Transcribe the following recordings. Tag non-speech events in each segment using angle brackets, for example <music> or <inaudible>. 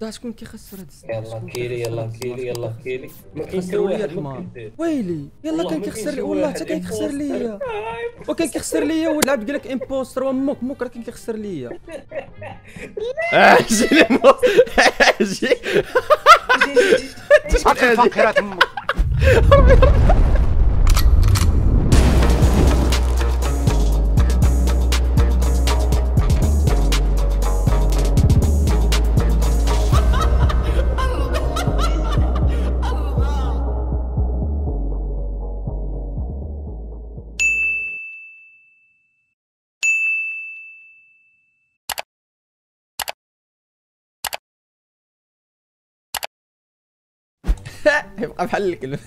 ده شكون كيخسر هاد السنة يلا كيلي يلا كيلي يلا كيلي. ما كيخسر واحد ممكن ويلي يلا كان كيخسر لي والله حتى كان <laughs> كيخسر ليا. وكان كيخسر ليا ولعب قال لك امبوستر وموك موك راه كان كيخسر ليا. أجي لي أجي أجي. أجي أجي أجي أجي يبقى بحال الكلب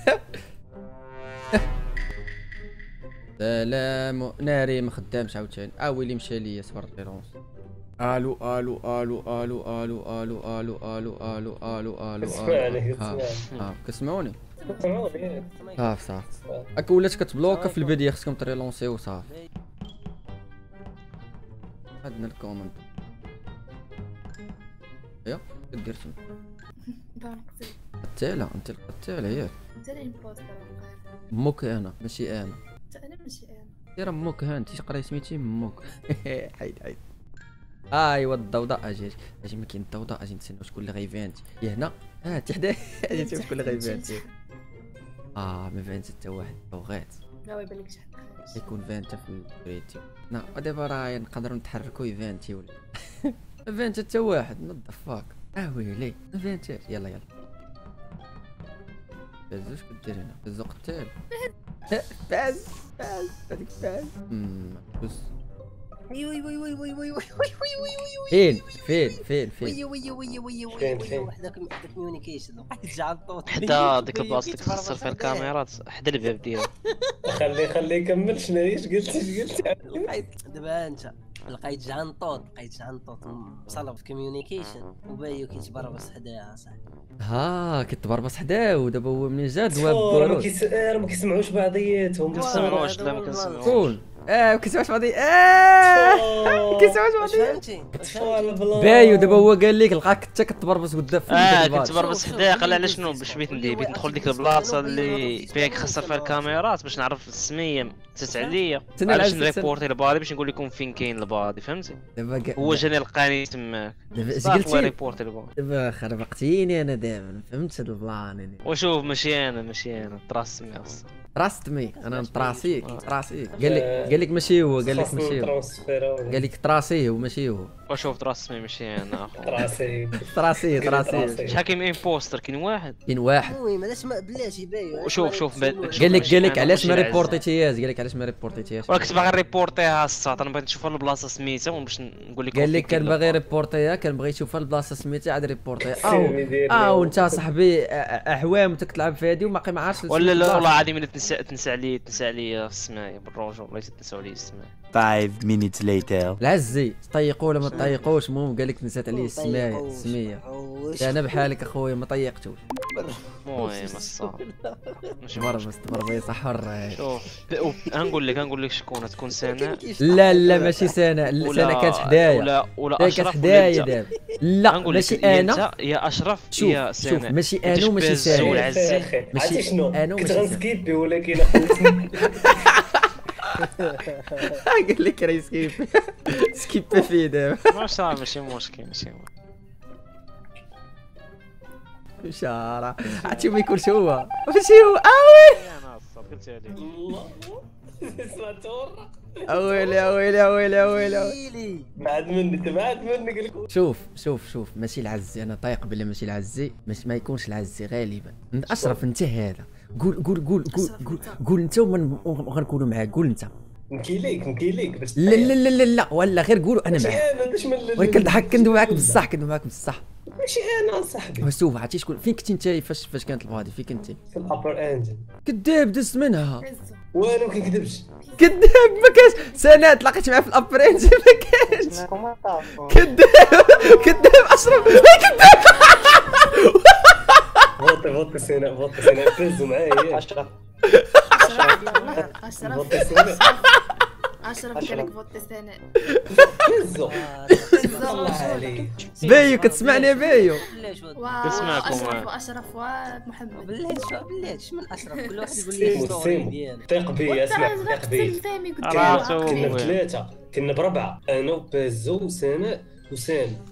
سلام ناري ما خدامش عاوتاني آه ويلي مشى ليا صبر ليرونس ألو ألو ألو ألو ألو ألو ألو ألو ألو ألو ألو كتسمعني، ها، كتسمعني. ها كتسمعوني سمعوني. صافي صافي هكا ولات كتبلوكا في البدايه خصكم ت relancer يو صافي عندنا ال comment يا دير تما قتالة أنت القتالة ياك انت وقال موك أنا ماشي أنا. انت أنا ماشي أنا. دير موك ها أنت قراي سميتي موك <laughs> حيد حيد. أيوا الضوضاء أجي أجي ما كاين الضوضاء أجي نتسناو شكون اللي غيفانتي. يا هنا؟ آه أنت حدايا <laughs> أجي نشوف شكون اللي غيفانتي. آه ما <laughs> فانت حتى واحد؟ بوغات لا يبان لك شحال يكون فانتا في الكريتيف نا ودابا راه نقدروا نتحركوا ايفانتي ولا؟ ما فانتا حتى واحد نوت فاك أه ويلي. ما فانتاش يلا يلا. بزوش كدير هنا فاز قتال فاز فاز هذيك فاز بس وي وي وي وي وي وي فين فين فين فين وي وي وي وي وي وي وي وي وي وي وي وي حدا ديك البلاصه اللي وي فيها الكاميرات حدا الباب ديالو خليه خليه يكمل شنو قلت قلت دابا انت لقيت جعنطوط لقيت جعنطوط مصلب في communication وبايو كيتبربص حدايا صاحبي. ها كتبربص حداه ودابا هو منين جا دوا فور، ما بالبارود كيس- آه، ما كيسمعوش بعضياتهم. ما كنسمعوش لا ما كنسمعوش. آه كيسمعش بعضي آه ما كيسمعش واش بعضي فهمتي بايو دابا هو قال لك لقاك انت كتبربص قدام في آه الباب. كنت بربص شوف، حدايا قال على شنو؟ باش بغيت ندير؟ بغيت واحد ندخل ديك البلاصة اللي فيها كيخسر فيها. الكاميرات باش نعرف السمية تات عليا علاش نريبورتي ال body باش نقول لكم فين كاين ال body فهمتي؟ دابا هو جاني لقاني تماك دابا اش قلتي ريبورتي ال body دابا خربقتيني أنا دابا ما فهمتش هاد البلان وشوف ماشي أنا ماشي أنا. تراس سمي تراستمي أنا نطراسيك آه. تراسيك. قال لك قال لك ماشي هو قال لك ماشي هو. قال لك تراسيه وماشي هو. وشوف تراس سمي ماشي أنا أخو. راسي تراسيه تراسيه. تراسيه شحال كاين من impostor كاين واحد؟ كاين واحد. المهم علاش ما بايو وشوف- شوف شوف قال لك قال لك علاش ما. ريبورتيتيهاش؟ قال لك علاش ما ريبورتيتيهاش؟ ولا كنت باغي نريبورتيها الساط أنا بغيت نشوفها البلاصة سميتها وباش نقول لكم قال لك كان باغي. ريبورتيها كان بغى يشوفها البلاصة سميتها عاد ريبورتيها. <laughs> أو. أو انت صاحبي اعوام كتلعب في هادي وما ما عارفش ولا لا. والله عادي من تنسى تنسى علي تنسى علي السماء بالروج والله تنسى علي السماء. Five minutes later. العزي طيقوا ولا ما طيقوش المهم قال لك نسيت عليه السمايه السميه أنا بحالك أخويا ما طيقتوش. الصاد ماشي تبربص تبربيصه حره شوف غنقول لك غنقول لك شكون تكون سناء لا لا ماشي سنة ولا سنة كانت حدايا ولا ولا سنة كانت اشرف حدايا دابا لا ماشي أنا يا اشرف شوف يا شوف سناء ماشي كنت أنا وماشي سنة ماشي عرفتي شنو كنت غنسكيبي ولكن اخويا قال لك راه سكيب سكيب فيه دابا ما شاء الله ماشي مشكل ماشي مشكل شارع عرفتي ما يكونش هو ماشي هو اوي قلت عليك الله اويلي اويلي اويلي اويلي ويلي بعد مني تبعد مني قال لك شوف شوف شوف ماشي العزي أنا طايق بلا ماشي العزي مش ما يكونش العزي غالبا اشرف انت هذا قول قول قول قول قول, قول انت ومن- وغنكونوا معاك قول انت نكيليك نكيليك باش لا لا لا لا لا ولا غير قولوا أنا معاك وأنا كنضحك كندوي معاك بصح كندوي معاك بصح ماشي أنا صاحبي. وسوف عرفتي شكون؟ فين كنتي انت فاش فاش كانت الفادي فين كنتي؟ في الأبر إنجن. كذاب دزت منها. والو كنكذبش كذاب ما كانش سنة تلاقيت معاه في ال upper engine ما كانش كذاب كذاب اشرف كذاب. فوتي فوتي سينا فوتي سينا فزوا معايا. اشرف سينا اشرف 10 كان قبضت السنة بايو كتسمعني بايو كتسمعكم أشرف ومحمد. بالله بالله من أشرف؟ كل واحد يقول لي ثق بي اسمع ثق بي كنا بثلاثة كنا بربعة. أنا وبازو وسناء وسام.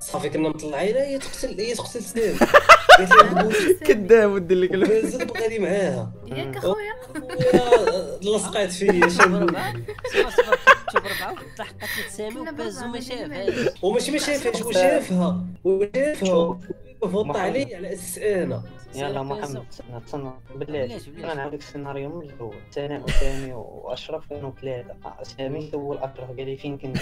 صافي كنا مطلعين. هي تقتل هي تقتل سنان كذاب ودي لك الم- بازو تبقى لي معاها ياك أخويا. ويا لصقات فيا وبازو ما شافهاش. وماشي ما شافهاش وشافها وشافها فوت علي على أساس أنا. يلا. محمد تسنى تسنى بلاش،. أنا نعاودك السيناريو من الأول سناء وسامي وأشرف كانوا ثلاثة سامي سول اشرف قال لي فين كنت؟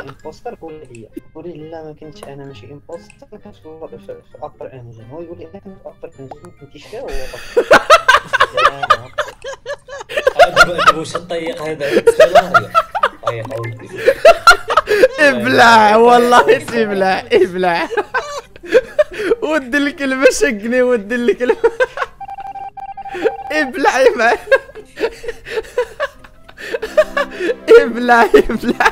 impostor قول لي. قول لي لا ما كنتش أنا ماشي. impostor كنت في upper engine. هو يقول لي أنا كنت في upper engine. ما كنتش <laughs> دابا واش الطيق هذا؟ ابلع والله ابلع ابلع. ودي الكلمة شقني ودي الكلمة. ابلع ابلع ابلع.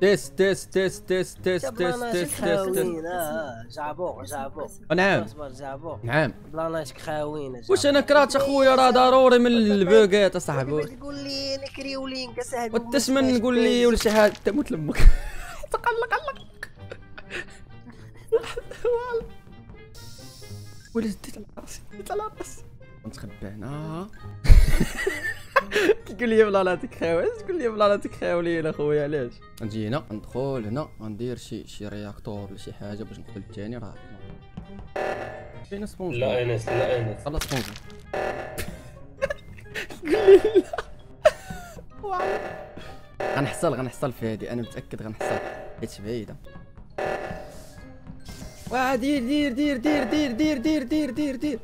تيست تيست تيست تيست تيست تيست تيست تيست جابوه جابوه. نعم. جابوه. نعم. بلاناش خاوين واش أنا كرهت أخويا؟ راه ضروري من البوكيت أصاحبي. تقول لي أنا كريولينك اصاحبي والتسمن نقول لي ولا شي حاجة. تموت لامك <laughs> تقلق قلق. ولا ديت على راسي ديت على راسي كنت خبان آه <laughs> كيقول لي بلا لا تكخاوي علاش تقول لي بلا لا تكخاولي اخويا علاش؟ نجي هنا ندخل هنا غندير شي شي reactor ولا شي حاجة باش ندخل الثاني راه. فين سبونج. لا انس لا انس خلص سبونج. <laughs> غنحصل غنحصل في هادي أنا متأكد غنحصل. حيت بعيدة. واه دير دير دير دير دير دير دير دير دير دير.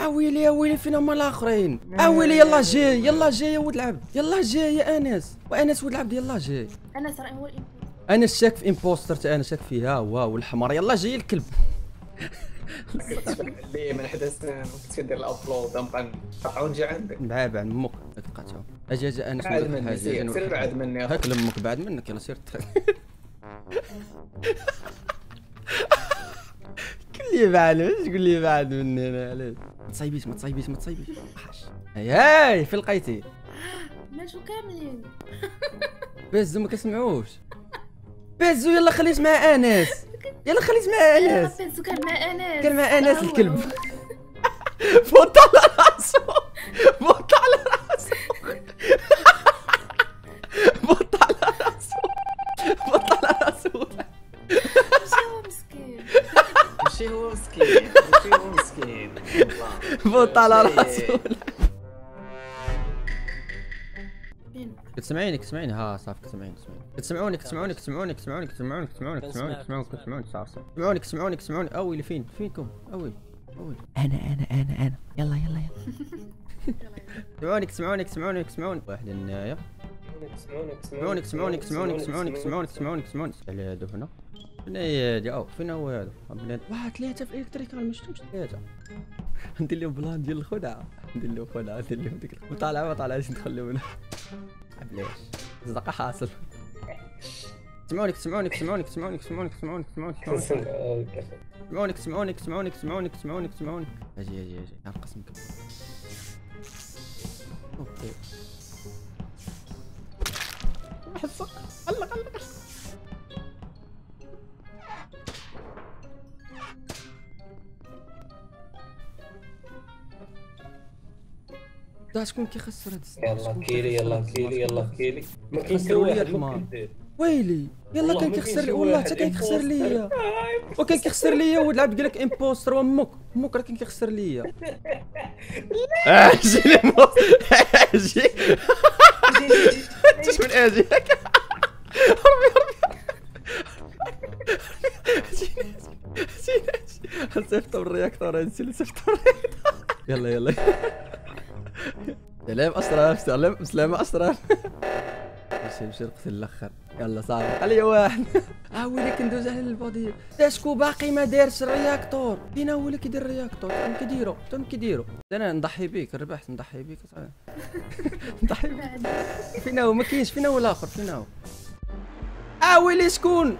أويلي يا ويلي فين هما الآخرين. أويلي يلا جاي يلا جاي يا ولد العبد. يلا جاي يا أنس. وأنس ولد العبد يلا جاي. أنا ترى هو. أنا شاك في impostor تا أنا شاك فيها. واو الحمر يلا جاي الكلب. <laughs> ليه من حدث كنت كدير ال upload نبقى نجي عندك. بعد بعد أمك هاك لقاتها أجي أجي أنس بعد مني سير بعد. مني. هاك لامك بعد منك. يلا سير. <laughs> قول لي بعد تقول لي بعد مني أنا علاش ما تصايبيش ما تصايبيش ما تصايبيش. وحش. هاي هاي فين لقيتي ماتوا كاملين <laughs> بازو ما كسمعوش بازو يلا خليه يسمع أنس. يلا خليه يسمع أنا أنس. بنتو كان مع أنس. كان مع أنس الكلب. فوت فوت على راسه كتسمعيني كتسمعيني ها صافي كتسمعيني كتسمعيني كتسمعوني كتسمعوني كتسمعوني كتسمعوني كتسمعوني كتسمعوني كتسمعوني كتسمعوني كتسمعوني صافي صافي كتسمعوني كتسمعوني كتسمعوني اويلي فين فينكم اويلي اويلي أنا أنا أنا أنا يلا يلا يلا كتسمعوني كتسمعوني كتسمعوني كتسمعوني واحد كتسمعوني كتسمعوني كتسمعوني كتسمعوني كتسمعوني كتسمعوني كتسمعوني على هادو هنا فين هي هادي أو فين هو بلاد واه ثلاثة في ال electrical ما شفتهمش ثلاثة ندير لهم بلان ديال الخدعة ندير لهم خدعة ندير لهم ديك وطالع ما طالعش ندخل لهم هنا عبلاش زرقا حاصل كتسمعوني كتسمعوني كتسمعوني كتسمعوني كتسمعوني كتسمعوني كتسمعوني كتسمعوني كتسمعوني كتسمعوني كتسمعوني كتسمعوني كتسمعوني أجي أجي أجي نقسم كم أوكي حصة علق علق دا شكون كيخسر هاد؟ يلا كيلي كيخسر يلا؟ كيلي يلا كيلي ما كاين حتى واحد كيدير. ويلي يلا كان كيخسر لي والله حتى كان كيخسر. ليا وكان كيخسر ليا ولد العبد قال لك امبوستر وامك أمك راه كان كيخسر ليا أجي لي أجي انت شكون أجي ربي ربي صيفطوا الرياكتور نسيت صيفطوا الرياكتور يلا يلا سلام اسرف سلام سلام اسرف مشي مشي نقتل الأخر. يلا صافي علي واحد آه ويلي كندوز على البودي دا شكون باقي ما دارش الرياكتور. فينا هو اللي كيدير الرياكتور. فين كيديرو فين كيديرو أنا نضحي بيك ربحت نضحي بيك. <laughs> نضحي بيك. فينا هو ما كاينش فينا هو الآخر فينا هو آه ويلي شكون